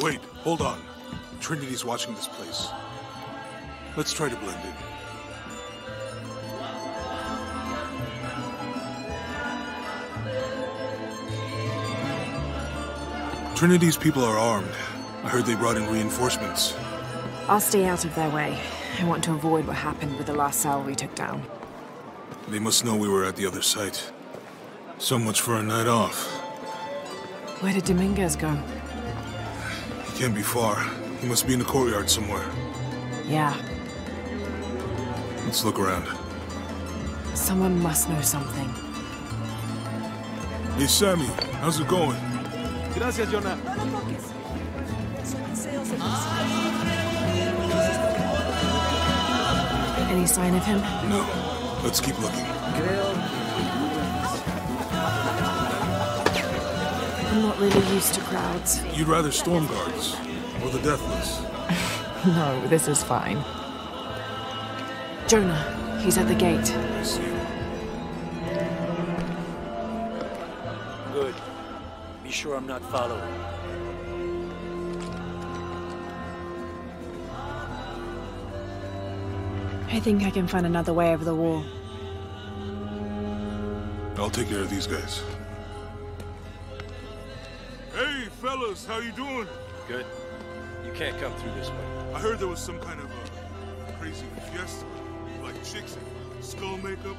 Wait, hold on. Trinity's watching this place. Let's try to blend in. Trinity's people are armed. I heard they brought in reinforcements. I'll stay out of their way. I want to avoid what happened with the last cell we took down. They must know we were at the other site. So much for a night off. Where did Dominguez go? He can't be far. He must be in the courtyard somewhere. Yeah, Let's look around. someone must know something. Hey, Sammy, how's it going? Gracias, Jonah. Any sign of him? No. Let's keep looking. I'm not really used to crowds. You'd rather storm guards or the deathless? No, this is fine. Jonah, he's at the gate. I see. Good. Be sure I'm not following. I think I can find another way over the wall. I'll take care of these guys. Hey, fellas, how you doing? Good. You can't come through this way. I heard there was some kind of a crazy fiesta, like chicks in skull makeup.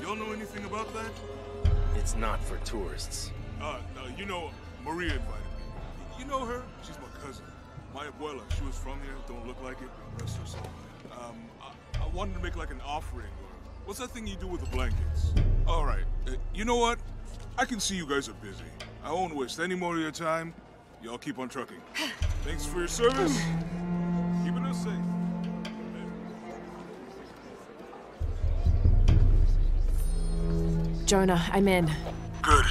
Y'all know anything about that? It's not for tourists. Uh, no, you know, Maria invited me. You know her? She's my cousin. My abuela, she was from here, don't look like it, rest her soul. Um, I, I wanted to make like an offering, or what's that thing you do with the blankets? All right, uh, you know what? I can see you guys are busy. I won't waste any more of your time. Y'all keep on trucking. Thanks for your service. Keeping us safe. Jonah, I'm in. Good.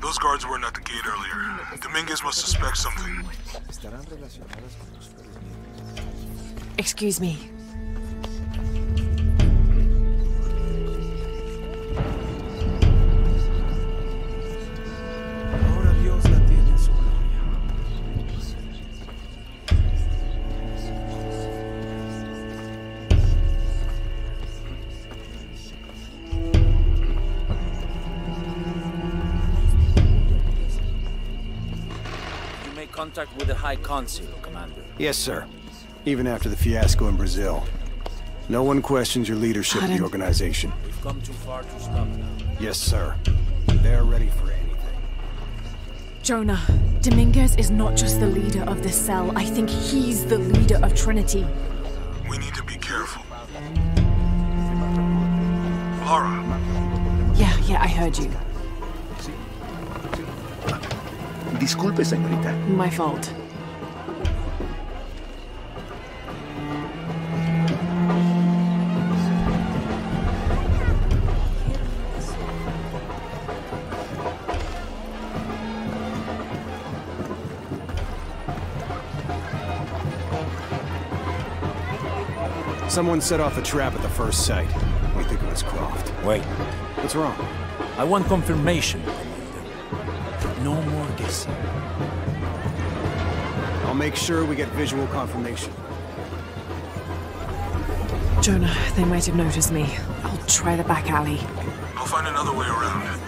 Those guards weren't at the gate earlier. Dominguez must suspect something. Excuse me. Contact with the High Consul, Commander. Yes, sir. Even after the fiasco in Brazil. No one questions your leadership of the organization. We've come too far to stop now. Yes, sir. They're ready for anything. Jonah, Dominguez is not just the leader of this cell, I think he's the leader of Trinity. We need to be careful. Lara, Yeah, yeah, I heard you. Disculpe, señorita. My fault. Someone set off a trap at the first site. We think it was Croft. Wait. What's wrong? I want confirmation, No more guessing. I'll make sure we get visual confirmation. Jonah, they might have noticed me. I'll try the back alley. I'll find another way around.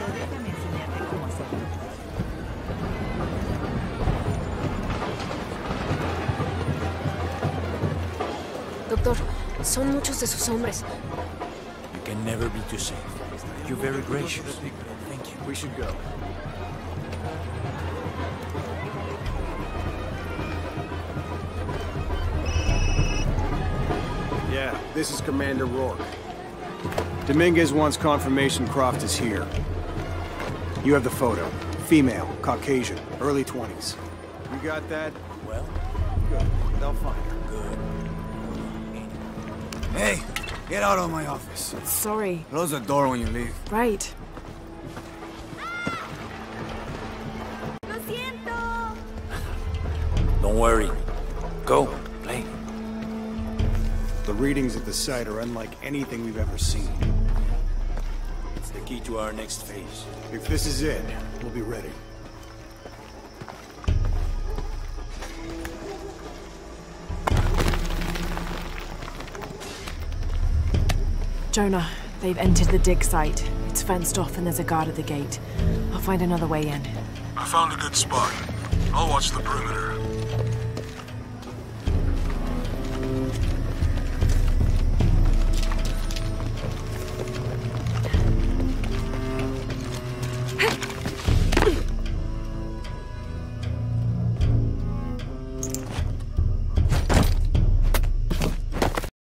Doctor, son muchos de sus hombres. You can never be too safe. You're very gracious. Thank you. We should go. This is Commander Rourke. Dominguez wants confirmation Croft is here. You have the photo. Female, Caucasian, early 20s. You got that? Well, Good. They'll find her. Good. Hey, get out of my office. Sorry. Close the door when you leave. Right. don't worry. Go, play. The readings at the site are unlike anything we've ever seen. It's the key to our next phase. If this is it, we'll be ready. Jonah, they've entered the dig site. It's fenced off and there's a guard at the gate. I'll find another way in. I found a good spot. I'll watch the perimeter.